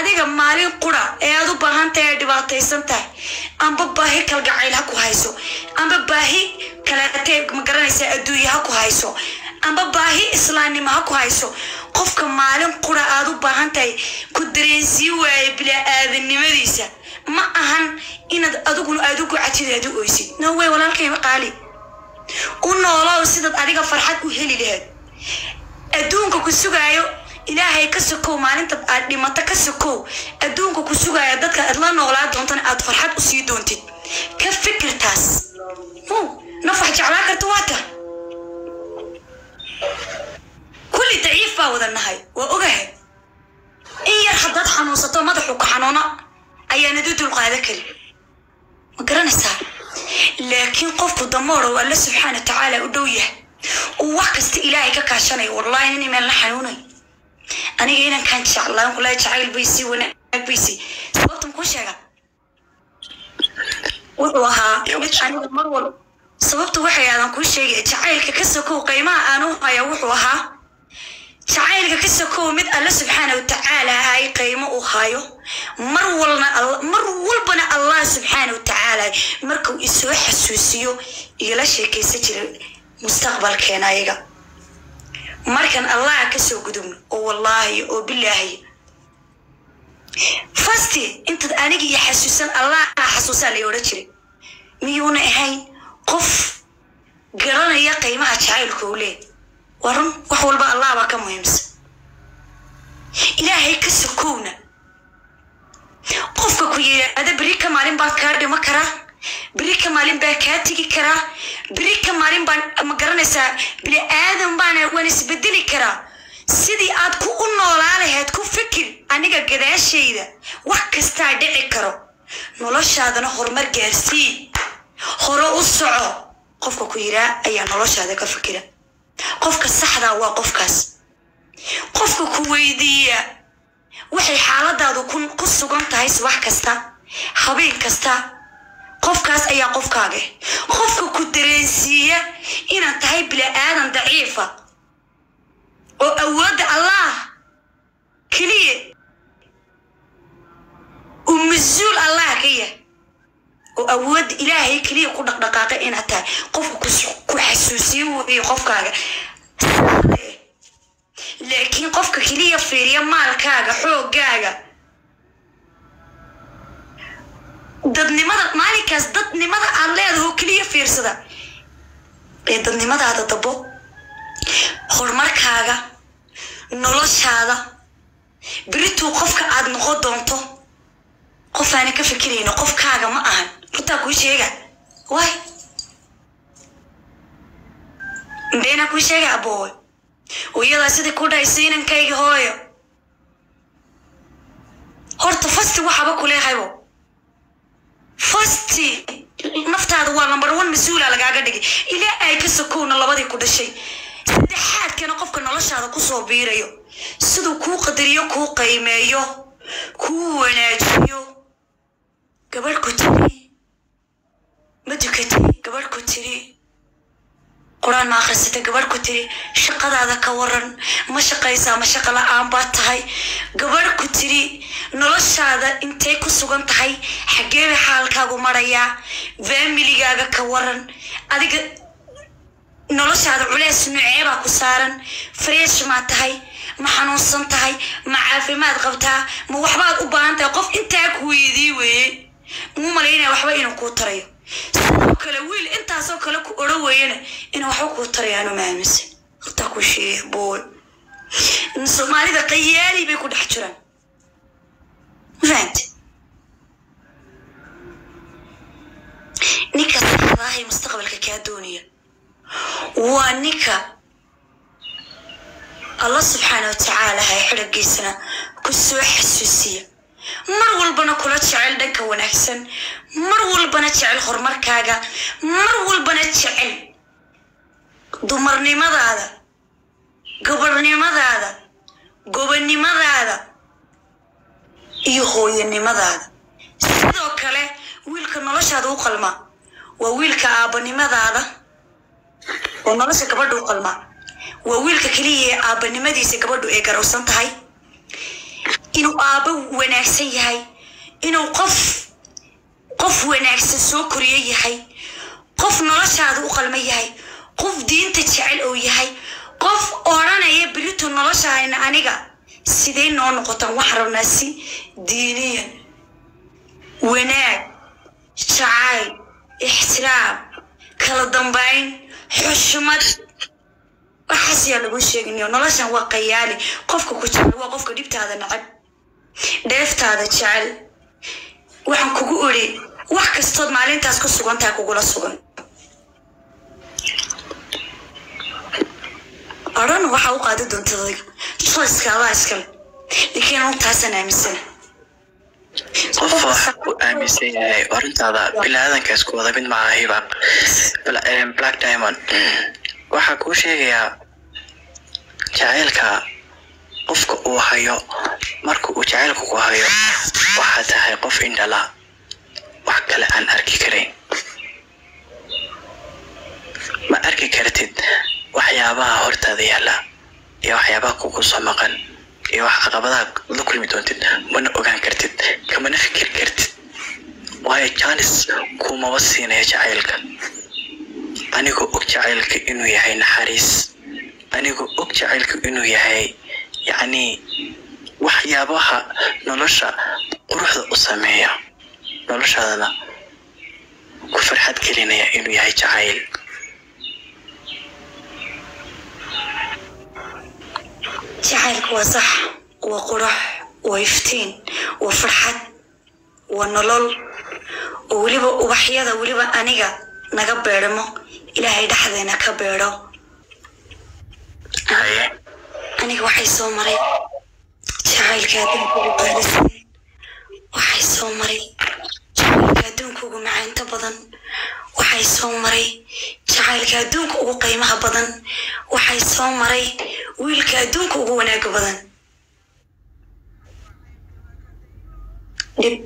adiga maalin qura ee aad u baahan tahay ee dhibaataysan tahay amba baahi kalgacayl ha ku hayso. Amba baahi kaleete ma garanaysa adduunya ha ku hayso. Amba baahi islaamnimo ha ku hayso. Qofka maalin qura aad u baahan tahay ku dareensii waaye bilaa-aadanimadiisa ma ahan inaad adiguna aad u gocatid aad u oysid. No way walaalkayba qaali. U noolow sidaad adiga farxad u heli lahayd. Adduunka ku sugaayo ilaahay ka sokow maalinta aad dhimato ka sokow adduunka ku sugaayo dadka aad la noolaa doontana aad farxad u sii doontid. Ka fikirtaas. No nafax jeclaa karta waa ta kulli daciif baa wada nahay waa ogahay. In yar haddaad xanuunsato madaxu ku xanuuno ayaanad u dulqaada karin ma garanaysaa? Laakiin qofku damoorow alle subxaana wa tacaala u dhow yahay. Uu wax kasta ilaahay ka kaashanayo wallahi nin meel la xanuunay aniga inankaan jeclaan kula jacayl baysi wanaag baysi sababtan kuu sheega wuxuu ahaa mid aniga mar walba. Sababta waxay aadan kuu sheegay jacaylka ka sokow qiimaha aan u haya wuxuu ahaa jacaylka ka sokow mid alle subxaana wa tacaala ay qiimo u hayo mar walna mar walbana allah subxaana wa tacaala markuu isoo xasuusiyo igala sheekaysan jiray mustaqbalkeena ayaga markan allah ka soo gudubno oo wallaahi oo bilaahi fasti intaad aniga iyo xasuusan allah xasuusaa lay odhan jiray. Miyuuna ahayn qof garanaya qiimaha jacaylka uu leey waa run wax walba allah baa ka muhiimsan. Ilaahay ka sokowna qofka ku yidhaahda beri ka maalin baan kaa dhimo karaa beri ka maalin baan kaa tegi karaa beri ka maalin baan ma garanaysaa bini aadan baana waan isbedeli karaa sidii aad ku u noolaa lahayd ku fikir aniga gadaashayda wax kastaa dhici karo. Noloshaadana horumar gaarsii hore u soco. Qofka ku yiraa ayaa noloshaada ka fikira. Qofka saxdaa waa qofkaas. Qofka ku weydiiya. Waxay xaaladaadu ku sugan tahay subax kasta. Habeen kasta qofkaas ayaa qofkaaga qofka ku dareensiiya inaad tahay bila-aadan daciifa. Oo awoodda allah keliya uu mas'uul allah ka yahay. Oo awoodda ilaahay keliya ku dhaqdhaqaaqa inaad tahay. Qofka ku xasuusiyo weeye qofkaaga. Laakiin qofka keliya fiiriya maalkaaga xoogaaga dadnimada maalinkaas dadnimada aad leedahay oo keliya fiirsada. Ee dadnimadaada dabo horumarkaaga noloshaada berituu qofka aad noqon doonto. Qof aana ka fikirayno qofkaaga ma ahan. Runtaa kuu sheega. Waay beena kuu sheega aboowe hooyadaa sidii ku dhahaysa inankayga hooyo. Horta fasti waxaba kuleehaybo fasti naftaada waa lambar one mas'uula lagaaga dhigay. Ilaa ay ka sokowna labadii ku dhashay. Saddexaadkana qofka noloshaada ku soo biirayo. Siduu kuu qadariyo kuu qiimeeyo kuu wanaajiyo. Gabadh ku tiri. Ma dukatay ku tiri qur'aan ma akhrisatay gabadh ku tiri shaqadaada ka waran ma shaqaysaa ma shaqa la'aan baad tahay. Gabadh ku tiri noloshaada intay ku sugan tahay xageeba xaalkaagu marayaa faamiligaaga ka waran adiga noloshaada culeys nuceebaa ku saaran fresh maa tahay ma xanuunsan tahay ma caafimaad qabtaa ma waxbaad u baahan tahay. Qof intaa ku weydii weeye muu malaynaya waxba inuu kuu tarayo sidoo kale wiil intaasoo kale ku odho weeyana inuu waxba kuu tarayaano maaminsan hortaa ku sheegay bool. Soomaalida qayaali bay ku dhex jiraan. Ma fahamte ninka saxdaahay mustaqbalka kaa doonaya waa ninka allah subxaana wa hay xidhagiisana ku soo xasuusiya mar walbana kula jecel dhanka wanaagsan. Mar walbana jecel horumarkaaga. Mar walbana jecel dumarnimadaada gobornimadaada gobonnimadaada iyo hooyanimadaada sidoo kale wiilka noloshaada u qalma. Waa wiilka aabanimadaada oo nolosha gabadha u qalma. Waa wiilka keliya aabanimadiisa gabadhu ay garowsan tahay inuu aabbo wanaagsan yahay. Inuu qof qof wanaagsan soo koriyo yahay. Qof noloshaada u qalma yahay. Qof diinta jecel oo yahay. Qof odhanaya berito noloshahayna aniga sidee noo noqotaan waxaan rabnaa si diiniyan? Wanaag jacayl ixtiraam kala dambayn xushmad. Waxaas yaa lagu sheeginayo noloshan waa qayaali. Qofka ku jecel waa qofka dhibtaada nacab dheeftaada jecel waxaan kugu iri wax kastood maalintaas ku sugantahay kugula sugan. Odhan waxaa u qaadi doonta adiga. Choiceka iskale anu taasaan aaminsana. Qof wax ku aaminsan yahay arintaada bilaadanka isku wada mid maaha hiba Bla- eh, black diamond. Waxaa kuu sheegayaa jacaylka qofka uu hayo marka uu jacaylka ku hayo waxaa tahay qof indhala. Wax kale aan arki karayn ma arki kartid waxyaabaha hortaada yaalla iyo waxyaabaha kugu soo maqan iyo wax caqabadaha la kulmi doontid? Mana ogaan kartid kamana fikir kartid. Waayo janis kumaba siinaya jacaylka. Anigoo og jacaylka inuu yahay naxariis. Anigoo og jacaylka inuu yahay yacni waxyaabaha nolosha quruxda u sameeya noloshaadana ku farxad gelinaya inuu yahay jacayl. Jacaylka waa sax waa qurux waa iftiin waa farxad waa nolol. Oo weliba ubaxyada weliba aniga naga beedhamo ilaahay dhexdeena ka beedho aniga waxay soo maray jacaylka adduunka ugu qaalisan waxay soo maray jacaylka adduunka ugu macaanta badan. Waxay soo maray jacaylka adduunka ugu qiimaha badan. Waxay soo maray wiilka adduunka ugu wanaaga badan. Dhib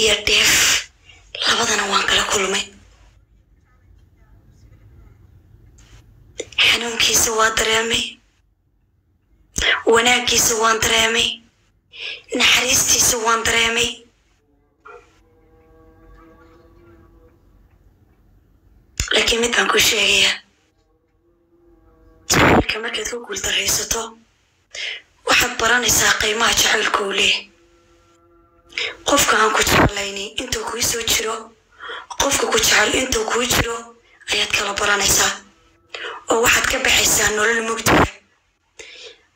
iyo dheef labadana waan kala kulmay. Xanuunkiisa waa dareemay wanaaggiisa waan dareemay. Naxariistiisa waan dareemay. Laakiin mid baan ku sheegayaa. Jacaylka markaad ku guuldaraysato waxaad baranaysaa qiimaha jacaylka uu leeyahay. Qofka aan ku jeclayni intuu kuu soo jiro qofka ku jecel intuu kuu jiro ayaad kala baranaysaa. Oo waxaad ka baxaysaa nolol mugdiga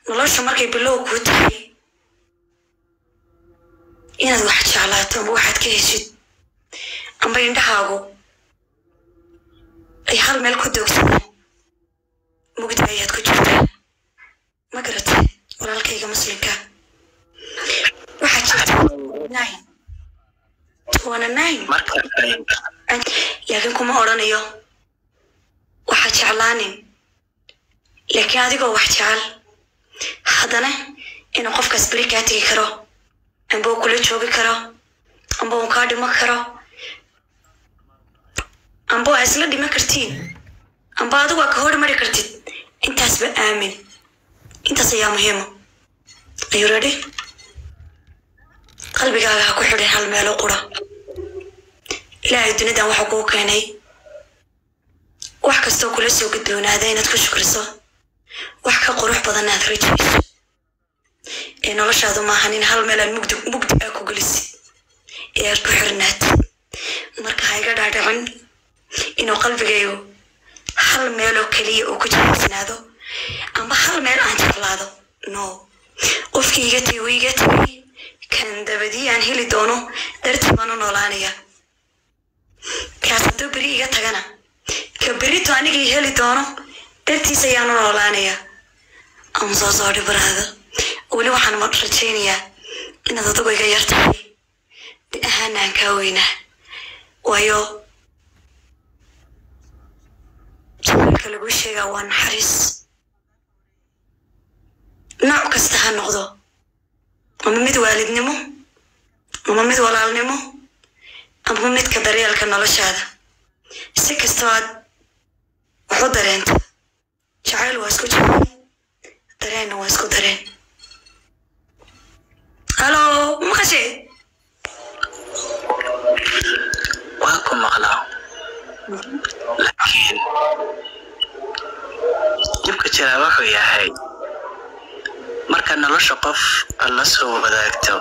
nolosha markay bilow kuu tahay inaad wax jeclaato amba waxaad ka heshid amba indhahaagu ay hal meel ku doogsadaan mugdi ayaad ku jirtaa. Ma garatay walaalkayga muslimka? Waxaa jirta nine. Waana nine. Marka ay laakiin kuma odhanayo waxaa jeclaanin. Laakiin adigoo wax jecel haddana inuu qofkaas beri kaa tegi karo amba uu kula joogi karo amba uu kaa dhimo karo amba waa isla dhiman kartiin amba adigu waa ka hor mari kartid intaasba aamin. Intaas ayaa muhiima ayuu ready? Qalbigaaga ha ku xidhin hal meelo qura. Ilaahay dunidan waxaa kuu keenay. Wax kastoo kula soo gudboonaada inaad ku shukriso wax ka qurux badan aad rajayso ee noloshaadu maahan in hal meel aad mugdi mugdi aa ku gelisid ee aad ku xirnaatid marka ha iga dhaadhicin inuu qalbigaygu hal meeloo keliya uu ku jeclaysnaado amba hal meel aan jeclaado. No. Qofkii iga tegay iga tegay kan dabadii aan heli doono dartii baan u noolaanaya. Kaas hadduu beri iga tagana ka berito anigii heli doono dartiis ayaan u noolaanaya. Ama soo soo dhibaraada weli waxaan rajaynayaa inaad adigu iga yar tahay. Di ahaana aan kaa weynaa waayo jacaylka lagu sheegaa waa naxariis. Nooc kasta ha noqdo. Ama mid waalidnimo ama mid walaalnimo ama midka daryeelka noloshaada. Si kastoo aad wax u dareenta. Jacayl waa isku jacayl dareenna waa isku dareen halo maqashe waa ku maqlaa laakiin dhibka jiraa wuxuu yahay. Marka nolosha qof aad la soo wadaagto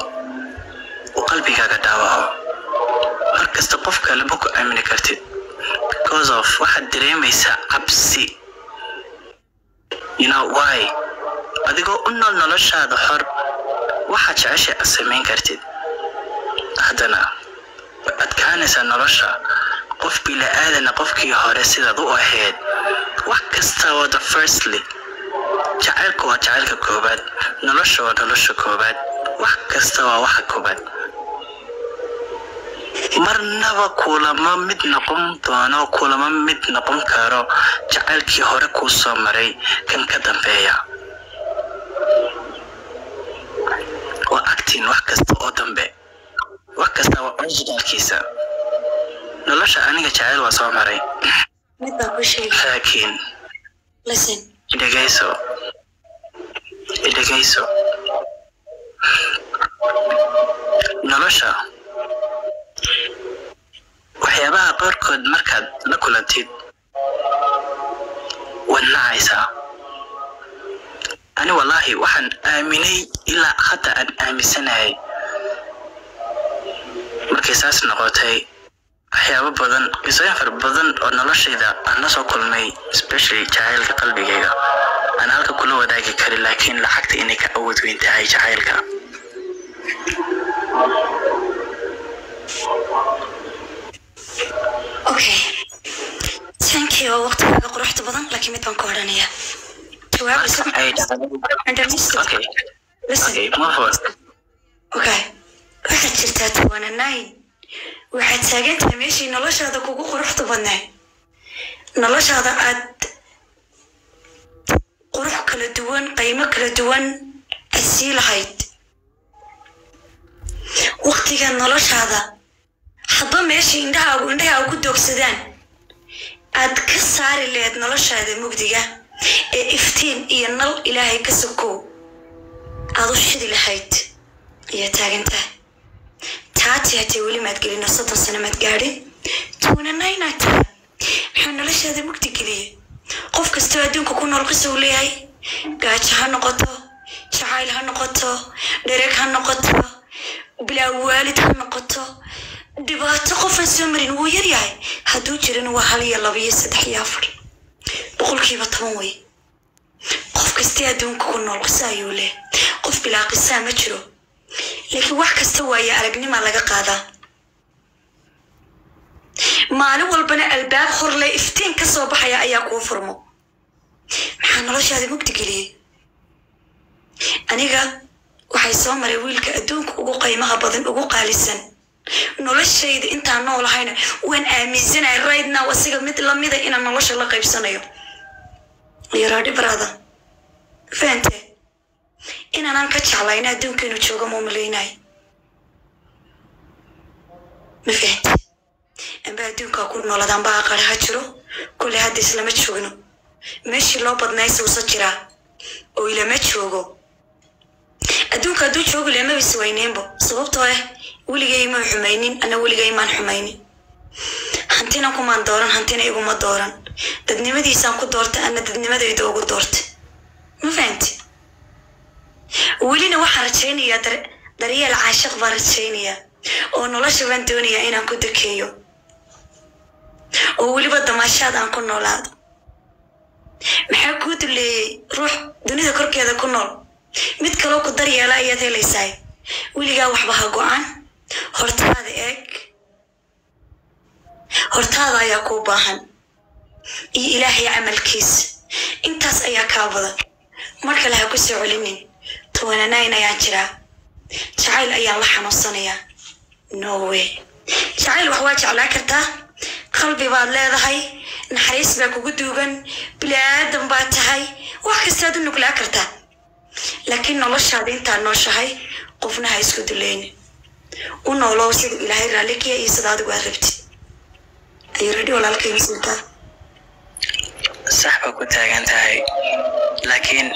uu qalbigaaga dhaawaco mar kasta qof kale ma ku aamini kartid because of waxaad dareemaysaa cabsi you know why? Adigoo u nool noloshaada xor waxaad jeceshay aad samayn kartid haddana way adkaanaysaa nolosha qof bila-aadana qofkii hore sidaad u ahayd wax kasta waa the firstly. jacaylka waa jacaylka koobaad nolosha waa nolosha koobaad wax kasta waa waxa koobaad marnaba kulama mid noqon doono kulama mid noqon karo jacaylkii hore kuu soo maray kan ka dambeeya actin wax kasta oo dambe. Wax kasta waa originalkiisa nolosha aniga jacayl waa soo maray. Laakiin idhegayso idhegayso nolosha. Waxyaabaha qaarkood markaad la kulantid waad nacaysaa ani wallaahi waxaan aaminay ilaa hadda aan aaminsanahay. Markay saas noqotay waxyaabo badan qisooyin fara badan oo noloshayda aan la soo kulmay especially jacaylka qalbigayga aan halka kula wadaagi karin laakiin lacagta inay ka awood weyn tahay jacaylka. Waqtigaaga quruxda badan laakiin mid baan ka odhanayaa marka isaga ay dhacdo understood okay. Listen. Okay move on okay. Waxaad jirtaa towana nine. Waxaad taagan tahay meeshii noloshaada kugu quruxda badnayd. Noloshaada aad qurux kala duwan qiimo kala duwan aad sii lahayd. Waqtiga noloshaada hadba meeshii indhahaagu indhahaagu ku doogsadaan. Aad ka saari lahayd noloshaada mugdiga ee iftiin iyo nal ilaahay ka sokow aad u shidi lahayd ayaa taagan tahay taati hatee weli maad gelino soddon sano maad gaadhin tuunanaynaad tahay maxaa noloshaada mugdi geliyay. Qof kastoo adduunka ku nool qisa uu leeyahay gaajo ha noqoto jacayl ha noqoto dhereg ha noqoto bilaa waalid ha noqoto dhibaato qofaan soo marin wuu yaryahay. Hadduu jirin waa hal iyo laba iyo saddex iyo afar boqolkiiba toban wey qof kastee adduunka ku nool qisa ayuu leh qof bilaa qisaa ma jiro laakiin wax kasta waaye aragnima laga qaadaa maalin walbana albaab horle iftiin ka soo baxaya ayaa kuu furmo maxaa noloshaada mugdi geliyey aniga waxay soo maray wiilka adduunka ugu qiimaha badan ugu qaalisan noloshayda intaan noolahayna waan aaminsanahay right now asiga mid lamida inaan nolosha la qaybsanayo. Yaraadhi brother fahante inaanaan ka jeclayna adduunkeenu jooga ma malaynahay ma fahante amba adduunkaa ku noolad amba aqal ha jiro kule hadda islama joogno. Meeshii loo badnay suusa jiraa oo ilama joogo adduunka hadduu joogo lemaba iswayneynbo sababtoo ah weligay ma xumaynin ana weligay maan xumaynin. Hantina kumaan dooran hantina iguma dooran. Dadnimadiisaan ku doorta ana dadnimadayda ugu doorta. Ma fahanti? Welina waxaan rajaynayaa dar- daryeel caashiq baan rajaynayaa oo nolosha baan doonayaa inaan ku dakeeyo. Oo weliba damaashaad aan ku noolaado. Maxaa kuu duleeyey ruux dunida korkeeda ku nool mid kaloo ku daryeela ayaad helaysaa weligaa waxba ha go'aan. Hortaada eeg. Hortaada ayaa kuu baahan. Iyo ilaahay camalkiisa intaas ayaa kaa badan. Mar kale ha ku soo celinin tobananayn ayaan jiraa. Jacayl ayaan la xanuunsanayaa. No way. Jacayl wax waa jeclaa kartaa? Qalbi baad leedahay. Naxariis baa kugu duugan. Bilaadan baa tahay. Wax kastaad u nuglaa kartaa laakiin noloshaada intaad nooshahay qofna ha isku dulaynin u noolow sida ilaahay raallikiya iyo sida adigu aad rabtid ayuu radhi walaalkay masuultaa sax ku taagan tahay. Laakiin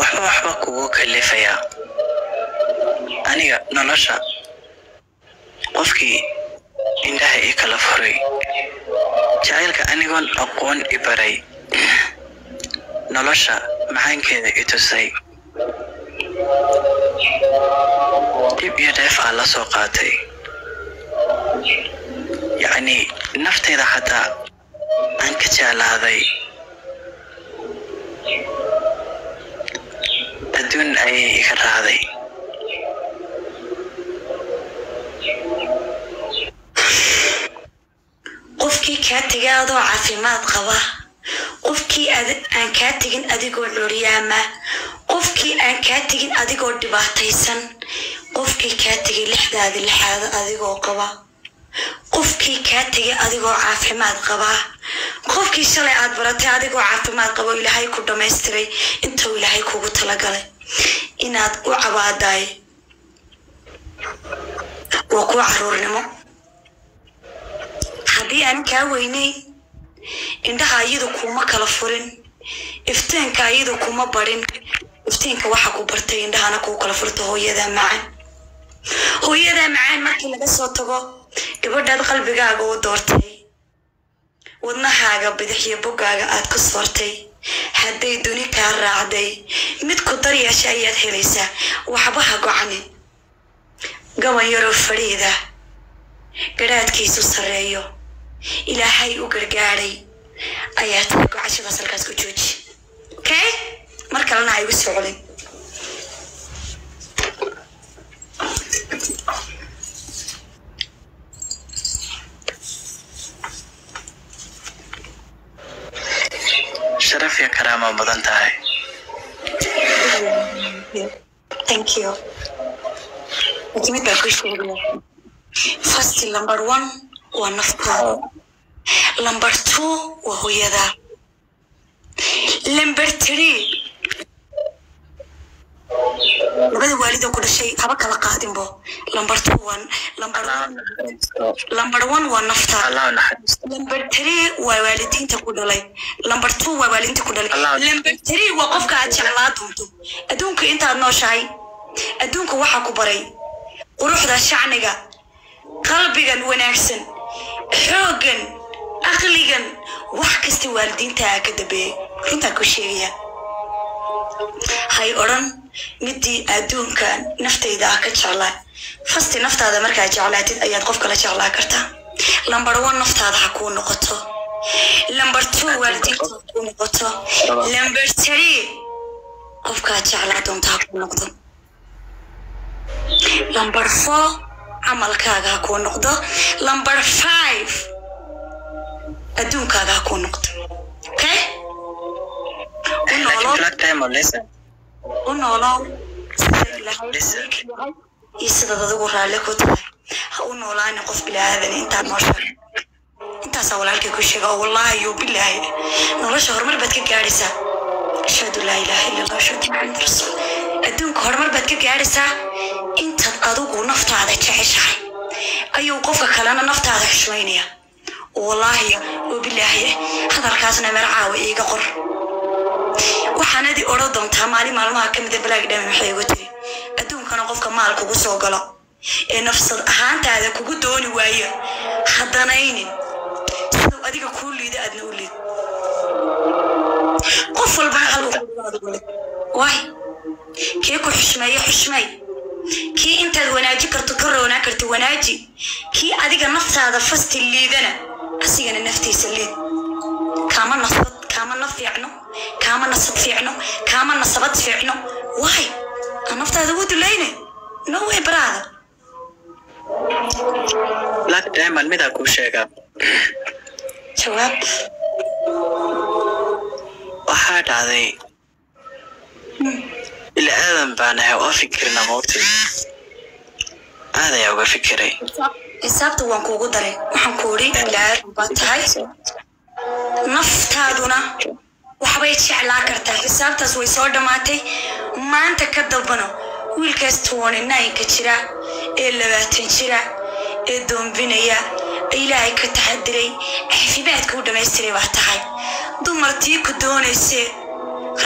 waxba waxba kugu kalifayaa. Aniga nolosha qofkii indhaha ii kala furay. Jacaylka anigoon aqoon i baray nolosha macaankeeda i tusay. Dhib iyo dheef aa la soo qaatay. Yacni naftayda xataa aan ka jeclaaday. Adduun ayay iga raacday. Qofkii kaa adoo caafimaad qaba qofkii aan kaa tegin adigoo curyaama qofkii aan kaa tegin adigoo dhibaataysan. Qofkii kaa tegay lixdaadi lixaada adigoo qaba. Qofkii kaa tegay adigoo caafimaad qaba. Qofkii shalay aad baratay adigoo caafimaad qaba oo ilaahay ku dhammaystiray intuu ilaahay kugu talagalay. Inaad u cabaadaay. Waa kuwa caruurnimo. Haddii aan kaa weynay indhaha iyadu kuma kala furin. Iftiinka iyadu kuma barin. Iftiinka waxa ku bartay indhahana kuu kala furta hooyada macaan. Hooyada macaan markii laga soo tago gabadhaad qalbigaaga u doortay. Wadnahaaga bidix iyo boggaaga aad ka soortay. Hadday duni kaa raacday. Mid ku daryeesha ayaad helaysaa. Waxba ha gocanin gaban yaroo fadhiida gadhaadkiisu sarreeyo ilaahay u gargaaday ayaa tahay gocashadaas halkaas ku jooji. Okay mar kalena ha igu soo celin sharaf iyo karaama mudan tahay. Thank you. Mid baan kuu sheegaya first number one waa naftaada number two waa hooyada. Number three. Labada waalid oo ku dhashay haba kala qaadinbo number two waa number one number one waa naxariisto number three waa waalidiinta ku dhalay. Number two waa waalidiinta ku dhalay. Allah. number three waa qofka aad jeclaa doonto. Adduunka intaad nooshahay adduunka waxaa ku baray quruxda shacniga qalbigan wanaagsan xooggan aqligan wax kasta waalidiinta aa ka dambeeyey runtaa ku sheegaya. Hay odhan midii adduunkan naftayda ah ka jeclaa fasti naftaada markaa jeclaatid ayaad qof kala jeclaa kartaa. Lambar one naftaada ha kuu noqoto. Lambar two waalidiinta ha kuu noqoto. Lambar three qofkaad jeclaa doonta ha kuu noqdo. Lambar four camalkaaga ha kuu noqdo. Lambar five. Adduunkaaga ha kuu noqdo. Okay? U noolow sida ilaahay iyo sidaad adigu raalle ku tahay. Ha u noolaanin qof bilaadan intaad nooshahay intaasaa walaalkay ku sheega oo wallaahi yo bilaahi nolosha horumar baad ka gaadhaysaa. Ashhadu laa ilaaha illa allah ashhadu maxamed rasuul adduunka horumar baad ka gaadhaysaa intaad adigu naftaada jeceshahay ayuu qofka kalena naftaada xushmaynaya wallaahi oo bilaahi hadalkaasna meer caawa iiga qor waxaanadi odhan doontaa maalin maalmaha ka mida balaag dhami maxay igu tiri adduunkana qofka maal kugu soo galo ee nafsad ahaantaada kugu dooni waaya haddanaynin siduu adiga kuu liida aadna u liid qof walbana hal uu kugu adigu leh waay kii ku xushmeeye xushmay kii intaad wanaaji karto ka roonaa karto wanaaji. Kii adiga naftaada fasti liidana asigana naftiisa liid. Kaama nasbad kaama na fiicno kaama nasad fiicno kaama nasabad fiicno. Waay aan naftaada ugu dulayne? No way brother. Black diamond midaa kuu sheegaa? Jawaab. Waxaa dhacday bili aadan baan ahay oo fikirna mawti. Aad ayaa uga fikiray. Xisaabta waan kuugu daray. Waxaan ku idhi ilaadan baa tahay naftaaduna waxbay jeclaa kartaa. Xisaabtaas way soo dhammaatay maanta ka dambana wiilkaas nine-ka jira ee labaatan jira ee doombinaya ilaahay ka taxadiray caafimaadka u dhammaystiray baa tahay. Dumartii ku doonaysee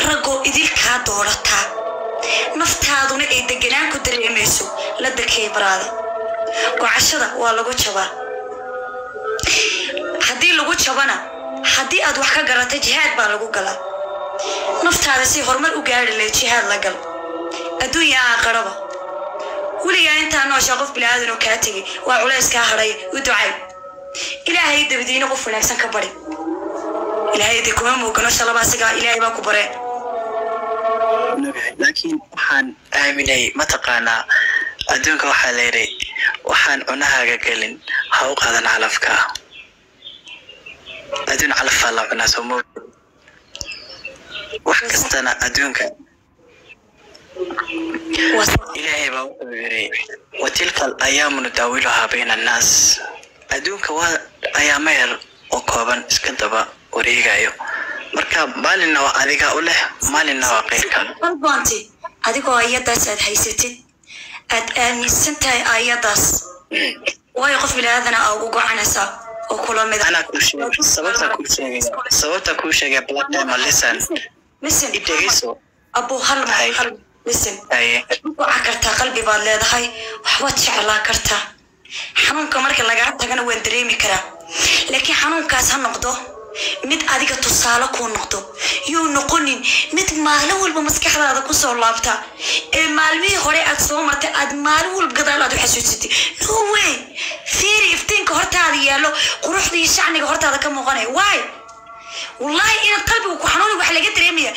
raggoo idilkaa doorataa naftaaduna ay deganaan ku dareemayso. La dakay baraada gocashada waa lagu jabaa. Haddii lagu jabana haddii aad wax ka garatay jihaad baa lagu galaa naftaada si horumar u gaari lahayd jihaad la gal adduunya aaqaraba weligaa intaa nooshaa qof bilaadan oo kaa tegay waa culays kaa u ducay. Ilaahay dabadiina qof wanaagsan ka bari. Ilaahay de kuma moogano shalabasigaa ilaahay baa ku baree laakiin waxaan aaminay mataqaanaa adduunka waxaa leeray waxaan cunahaaga gelin ha u qaadan calafka. Adduun calafaa la cunaa soo mo wax kastana adduunka ilaahay baa wuxuu yiri watilka alayaamu nudaawiluhaa bayna annaas. Adduunka waa ayaamo oo kooban iska daba wareegayo marka maalinna waa adiga u leh maalinna waa qeyrka albanti adigoo ayadaas aad haysatid aad aaminsan tahay ayadaas waayo qof bilaaadana aa ugu gocanaysaa oo kula mid anaa kuu sheegay listen. I dhegeyso abu hal hal haye waca kartaa qalbi baad leedahay waxbaad jeclaa kartaa. Xanuunka marka lagaa tagana waan dareemi karaa. Laakiin xanuunkaas ha noqdo mid adiga tusaale kuu noqdo. Yuu noqonin mid maalin walba maskaxdaada ku soo laabta. Ee maalmihii hore aad soo martay aad maalin walba gadaal aad u xasuusatay no way! Fiiri iftiinka hortaada yaallo quruxda shacniga hortaada ka muuqanaya waay wallaahi inaad qalbiga ku xanuuni wax laga dareemaya